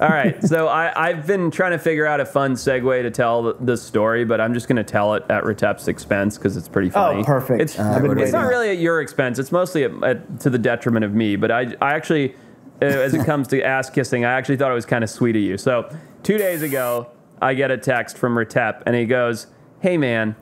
All right, so I, I've been trying to figure out a fun segue to tell th- this story, but I'm just going to tell it at Retep's expense because it's pretty funny. Oh, perfect. It's, I've it's not really at your expense. It's mostly at, at, to the detriment of me. But I, I actually, uh, as it comes to ass kissing, I actually thought it was kind of sweet of you. So two days ago, I get a text from Retep, and he goes, "Hey man,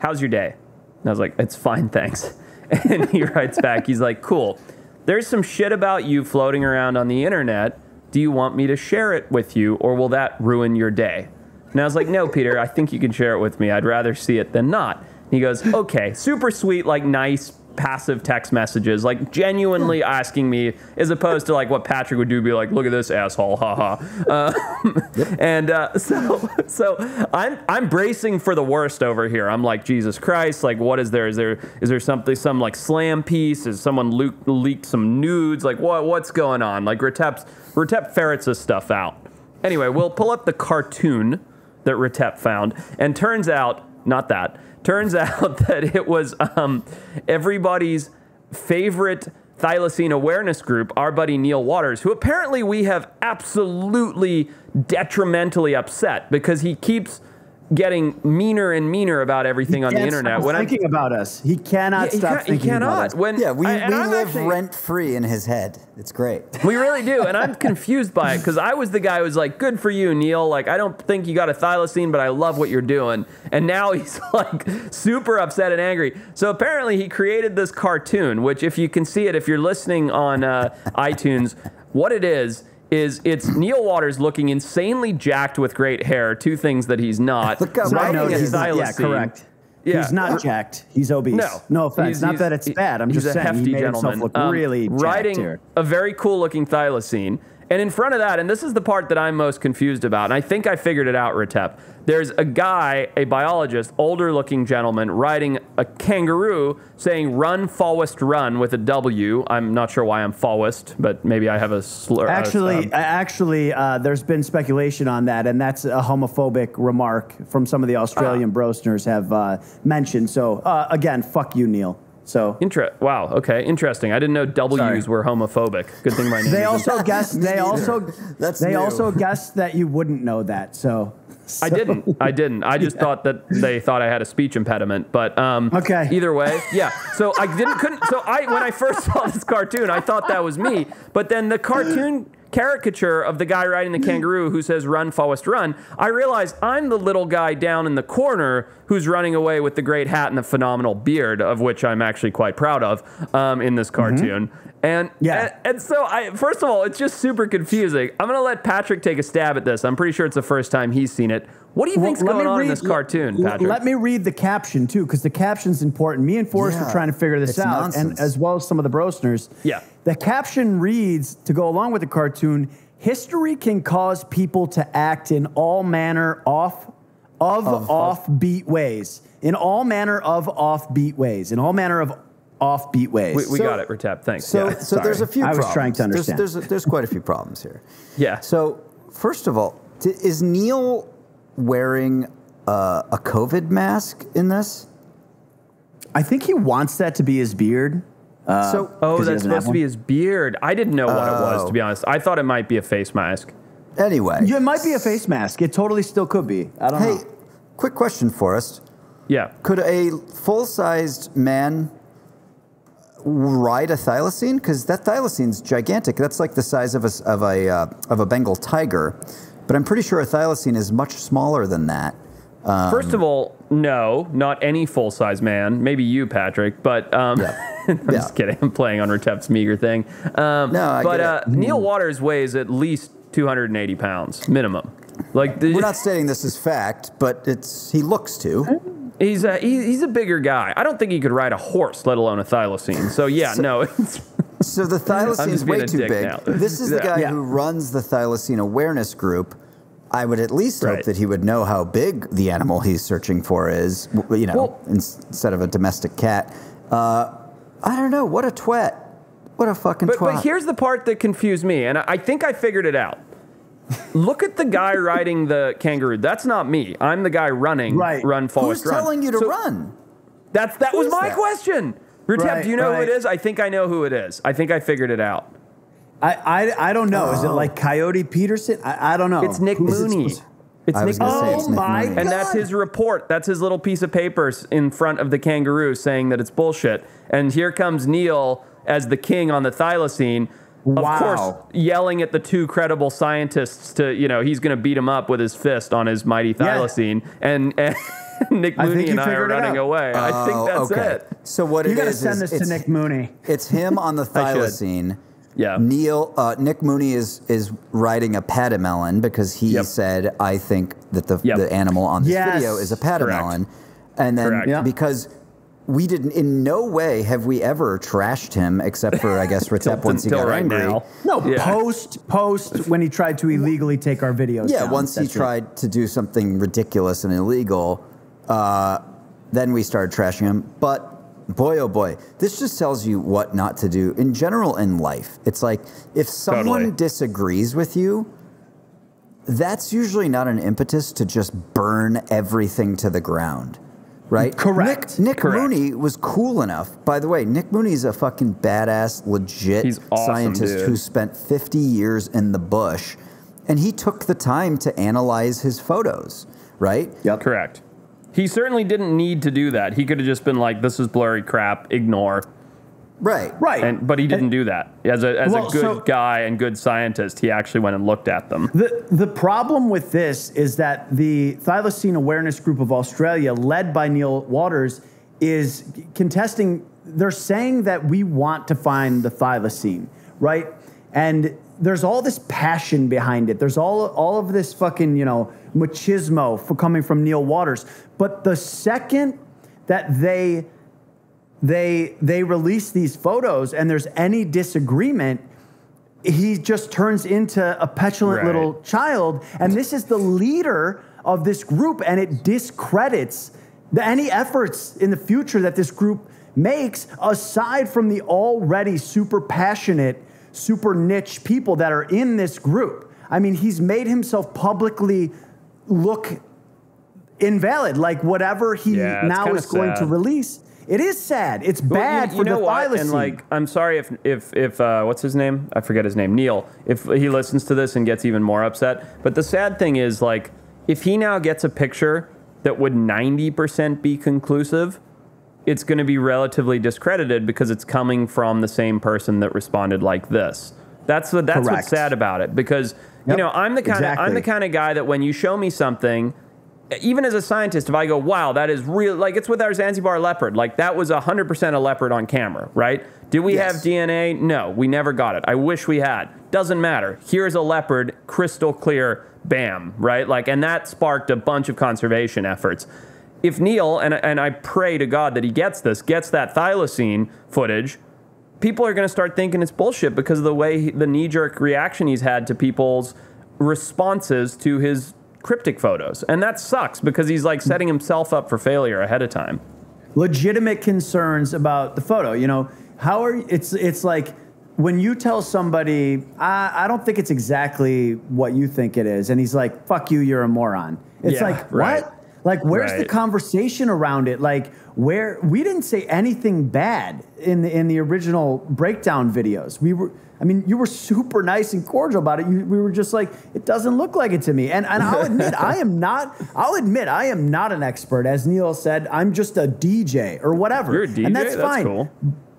how's your day?" And I was like, "It's fine, thanks." And he writes back, he's like, "Cool. There's some shit about you floating around on the internet. Do you want me to share it with you, or will that ruin your day?" And I was like, "No, Peter. I think you can share it with me. I'd rather see it than not." And he goes, "Okay, super sweet, like nice." Passive text messages, like genuinely asking me, as opposed to like what Patrick would do, be like, "Look at this asshole, haha." Uh, And uh, so, so I'm I'm bracing for the worst over here. I'm like, Jesus Christ! Like, what is there? Is there is there something some like slam piece? Is someone leak, leaked some nudes? Like, what what's going on? Like, Retep Retep ferrets this stuff out. Anyway, we'll pull up the cartoon that Retep found, and turns out not that. Turns out that it was um, everybody's favorite thylacine awareness group, our buddy Neil Waters, who apparently we have absolutely detrimentally upset because he keeps getting meaner and meaner about everything on the internet. stop When I'm- thinking about us. He cannot Yeah, he stop ca- he thinking cannot. about us. When Yeah, we, I- we live actually- rent free in his head. It's great. We really do, and I'm confused by it because I was the guy who was like, "Good for you, Neil. Like, I don't think you got a thylacine, but I love what you're doing." And now he's like super upset and angry. So apparently, he created this cartoon, which, if you can see it, if you're listening on uh, iTunes, what it is is it's Neil Waters looking insanely jacked with great hair. Two things that he's not. Look how Side Right. note, riding a he's not, yeah, correct. Yeah. He's not jacked. He's obese. No, no offense. He's- not he's- that it's he- bad. I'm just a saying hefty he made gentleman. himself look Um, really jacked riding here. a very cool looking thylacine. And in front of that, and this is the part that I'm most confused about, and I think I figured it out, Retep. There's a guy, a biologist, older looking gentleman, riding a kangaroo saying run, Fawest, run with a W. I'm not sure why I'm Fawest, but maybe I have a slur. uh, Actually, um, actually, uh, there's been speculation on that, and that's a homophobic remark from some of the Ah. Australian brosners have uh, mentioned. So uh, again, fuck you, Neil. So Inter- wow. Okay. Interesting. I didn't know W's Sorry. were homophobic. Good thing my name. they isn't. also guessed. They also That's they new. also guessed that you wouldn't know that. So I didn't. I didn't. I just thought that they thought I had a speech impediment. But um, Okay. Either way, yeah. So I didn't. Couldn't. So I when I first saw this cartoon, I thought that was me. But then the cartoon caricature of the guy riding the kangaroo who says "Run, Forrest, run," I realize I'm the little guy down in the corner who's running away with the great hat and the phenomenal beard, of which I'm actually quite proud of um, in this cartoon. And Yeah. and, and so I first of all, it's just super confusing. I'm gonna let Patrick take a stab at this. I'm pretty sure it's the first time he's seen it. What do you think's Well, let going me on in this cartoon, l- Patrick? Let me read the caption too, because the caption's important. Me and Forrest Yeah, were trying to figure this it's out, and as well as some of the brosters. Yeah. The caption reads to go along with the cartoon: History can cause people to act in all manner off of, offbeat ways. In all manner of offbeat ways. In all manner of offbeat ways. we we So- got it, Retep. Thanks. So, yeah. so there's a sorry. few. I was problems. trying to understand. There's, there's, quite a few problems here. Yeah. So first of all, t- is Neil wearing uh, a COVID mask in this? I think he wants that to be his beard. Uh, so Oh, 'Cause he that's supposed to be his beard. I didn't know what it was, Oh. to be honest. I thought it might be a face mask. anyway, Yeah, it might be a face mask. It totally still could be. I don't hey, know. Hey, quick question for us: Yeah. Could a full-sized man ride a thylacine? Because that thylacine's gigantic. That's like the size of a s- of a uh, of a Bengal tiger. But I'm pretty sure a thylacine is much smaller than that. Um, First of all, no, not any full size man. Maybe you, Patrick, but um, I'm Yeah. just kidding. I'm playing on Retep's meager thing. Um, No, I but get uh, it. Neil Waters weighs at least 280 pounds minimum. Like the, We're not stating this as fact, but it's he looks to. He's a he's a bigger guy. I don't think he could ride a horse, let alone a thylacine. So yeah, no. It's, So the thylacine is way too big. now. This is the guy Yeah. who runs the thylacine awareness group. I would at least hope Right. that he would know how big the animal he's searching for is. You know, Well- instead of a domestic cat. Uh, I don't know. What a twat. What a fucking But, twat. but here's the part that confused me, and I I think I figured it out. Look at the guy riding the kangaroo. That's not me. I'm the guy running. Right. Run, Who's Forrest, run. telling you to So run? That's that was my that? question. Retep, Right, do you know who it is? I think I know who it is. I think I figured it out. I, I, I don't know. Is it oh. like Coyote Peterson? I, I don't know. It's Nick Who's- Mooney. It's I Nick gonna Mooney. it's Oh Nick my Mooney. And that's his report. That's his little piece of paper in front of the kangaroo saying that it's bullshit. And here comes Neil as the king on the thylacine. Of Wow. course, yelling at the two credible scientists to, you know, he's going to beat him up with his fist on his mighty Yeah. thylacine. And, and Nick Mooney you and I are running out. away. I think Oh, that's okay. it. So what You it got to is send this to Nick Mooney. It's him on the thylacine. Yeah. Neil uh, Nick Mooney is is riding a pademelon because he Yep. said I think that the Yep. the animal on this Yes. video is a pademelon, and then Correct. Yeah. because we didn't in no way have we ever trashed him except for I guess Retep once he Until got right angry. now. No, Yeah. post post when he tried to illegally take our videos. Yeah, down. once he That's it. tried to do something ridiculous and illegal, uh, then we started trashing him. But boy, oh boy, this just tells you what not to do in general in life. It's like if someone Totally. disagrees with you, that's usually not an impetus to just burn everything to the ground. Right? Correct. Nick, Nick Correct. Mooney was cool enough. By the way, Nick Mooney's a fucking badass, legit He's awesome, scientist dude. who spent 50 years in the bush and he took the time to analyze his photos, right? Yep. Correct. He certainly didn't need to do that. He could have just been like, "This is blurry crap. Ignore." Right. Right. And but he didn't do that. As a as Well, a good so- guy and good scientist, he actually went and looked at them. The, the problem with this is that the Thylacine Awareness Group of Australia, led by Neil Waters, is contesting. They're saying that we want to find the thylacine, right? And there's all this passion behind it. There's all all of this fucking you know machismo for coming from Neil Waters. But the second that they they they release these photos and there's any disagreement he just turns into a petulant Right. little child. And this is the leader of this group and it discredits the, any efforts in the future that this group makes aside from the already super passionate super niche people that are in this group. I mean he's made himself publicly look invalid like whatever he Yeah, now is going to release it is sad it's Well, bad you, for know the what? thylacine And like, I'm sorry if if if uh, what's his name? I forget his name. Neil. If he listens to this and gets even more upset. But the sad thing is, like, if he now gets a picture that would 90% be conclusive, it's going to be relatively discredited because it's coming from the same person that responded like this. That's the, that's Correct. what's sad about it because you Yep, know I'm the kind of I'm the kind of guy that when you show me something even as a scientist, if I go, wow, that is real, like it's with our Zanzibar leopard, like that was 100% a leopard on camera, right? Did we Yes. have DNA? No, we never got it. I wish we had. Doesn't matter. Here's a leopard, crystal clear, bam, right? Like, and that sparked a bunch of conservation efforts. If Neil, and, and I pray to God that he gets this, gets that thylacine footage, people are going to start thinking it's bullshit because of the way he, the knee jerk reaction he's had to people's responses to his cryptic photos. And that sucks because he's like setting himself up for failure ahead of time. legitimate concerns about the photo. You know, how are it's it's like when you tell somebody, I, I don't think it's exactly what you think it is, and he's like, "Fuck you, you're a moron." It's Yeah, like right. what? Like, where's the conversation around it? Like, where we didn't say anything bad in the in the original breakdown videos. We were. I mean, you were super nice and cordial about it. You, we were just like, it doesn't look like it to me. And, and I'll admit, I am not, I'll admit, I am not an expert. As Neil said, I'm just a DJ or whatever. You're a DJ? And that's, That's fine. cool.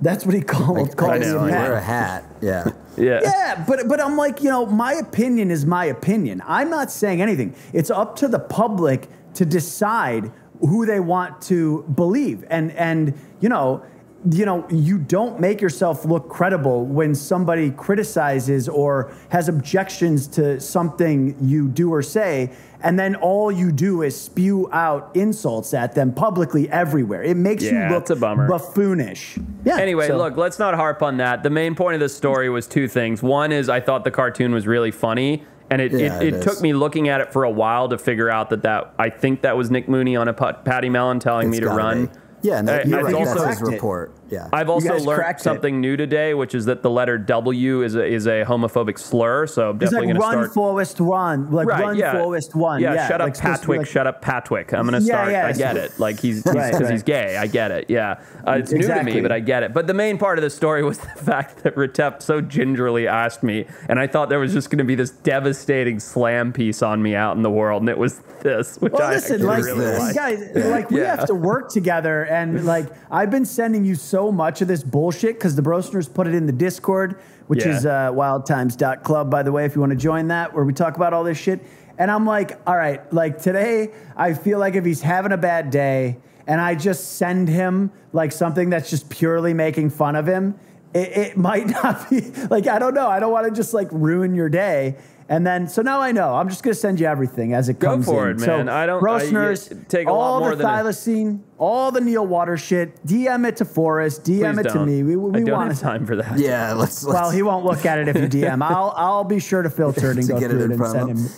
That's what he called, called I his know, hat. wear a hat. Yeah. Yeah. Yeah, but but I'm like, you know, my opinion is my opinion. I'm not saying anything. It's up to the public to decide who they want to believe. And and you know, you know, you don't make yourself look credible when somebody criticizes or has objections to something you do or say, and then all you do is spew out insults at them publicly everywhere. It makes Yeah, you look a bummer. buffoonish. Yeah. Anyway, so- look, let's not harp on that. The main point of this story was two things. One is I thought the cartoon was really funny, and it, Yeah, it, it it is. took me looking at it for a while to figure out that that I think that was Nick Mooney on a pat- pademelon telling me It's to gotta run. be. Yeah, and that, uh, you're it's right, also- that's his report. Yeah. I've also learned cracked it. something new today, which is that the letter W is a, is a homophobic slur. So I'm definitely like going to run start. Forest run, like Right, run yeah. Forest one. Yeah, Yeah, shut up, like supposed Patwick. like- shut up, Patwick. I'm gonna Yeah, start. yeah, I get it. Like he's because Right, he's gay. I get it. Yeah, uh, it's new to me, but I get it. But the main part of the story was the fact that Retep so gingerly asked me, and I thought there was just going to be this devastating slam piece on me out in the world, and it was this, which Well, I listen, like really guys, like we Yeah. have to work together, and like I've been sending you so much of this bullshit because the Brosners put it in the Discord, which Yeah. is uh, wildtimes.club, by the way, if you want to join that, where we talk about all this shit. And I'm like, all right, like today, I feel like if he's having a bad day, and I just send him like something that's just purely making fun of him, it, it might not be like I don't know. I don't want to just like ruin your day. And then, so now I know. I'm just gonna send you everything as it Go comes for in. it, man. So, I don't- I- Brosners, take a lot all more the than a- thylacine, all the Neil Water shit. DM it to Forrest. DM Please it to don't. me. We, we I don't want have time for that. Yeah, let's. let's Well, he won't look at it if you DM. I'll I'll be sure to filter it and To go get it through it, in and send him. him